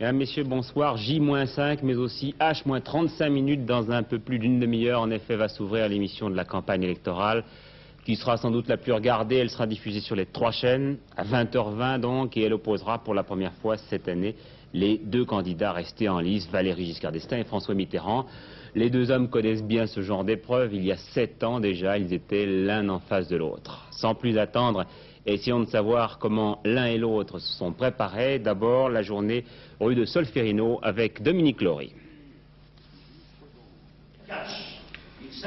Mesdames, Messieurs, bonsoir. J-5, mais aussi H-35 minutes dans un peu plus d'une demi-heure. En effet, va s'ouvrir l'émission de la campagne électorale, qui sera sans doute la plus regardée. Elle sera diffusée sur les trois chaînes, à 20h20 donc, et elle opposera pour la première fois cette année les deux candidats restés en lice, Valéry Giscard d'Estaing et François Mitterrand. Les deux hommes connaissent bien ce genre d'épreuve. Il y a sept ans déjà, ils étaient l'un en face de l'autre. Sans plus attendre, essayons de savoir comment l'un et l'autre se sont préparés. D'abord, la journée rue de Solferino avec Dominique Laurie.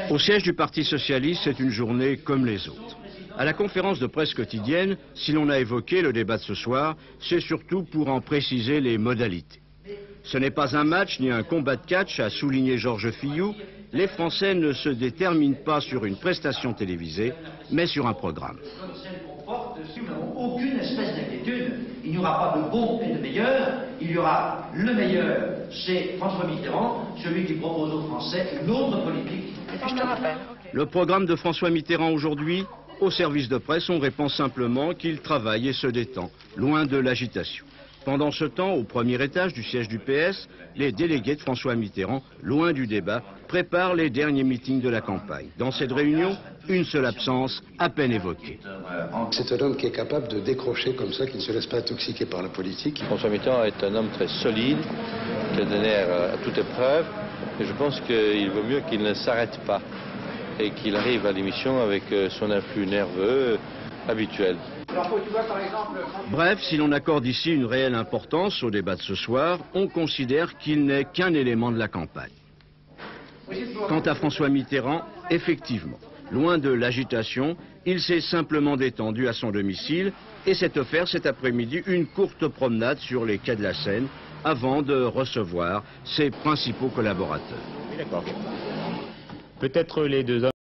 Au siège du Parti Socialiste, c'est une journée comme les autres. À la conférence de presse quotidienne, si l'on a évoqué le débat de ce soir, c'est surtout pour en préciser les modalités. Ce n'est pas un match ni un combat de catch, a souligné Georges Fillou. Les Français ne se déterminent pas sur une prestation télévisée, mais sur un programme. Nous n'avons aucune espèce d'inquiétude. Il n'y aura pas de bon et de meilleur. Il y aura le meilleur, c'est François Mitterrand, celui qui propose aux Français une autre politique. Le programme de François Mitterrand aujourd'hui, au service de presse, on répond simplement qu'il travaille et se détend, loin de l'agitation. Pendant ce temps, au premier étage du siège du PS, les délégués de François Mitterrand, loin du débat, préparent les derniers meetings de la campagne. Dans cette réunion, une seule absence, à peine évoquée. C'est un homme qui est capable de décrocher comme ça, qui ne se laisse pas intoxiquer par la politique. François Mitterrand est un homme très solide, qui a donné à toute épreuve, et je pense qu'il vaut mieux qu'il ne s'arrête pas et qu'il arrive à l'émission avec son influx nerveux habituel. Bref, si l'on accorde ici une réelle importance au débat de ce soir, on considère qu'il n'est qu'un élément de la campagne. Quant à François Mitterrand, effectivement, loin de l'agitation, il s'est simplement détendu à son domicile et s'est offert cet après-midi une courte promenade sur les quais de la Seine avant de recevoir ses principaux collaborateurs. Peut-être les deux hommes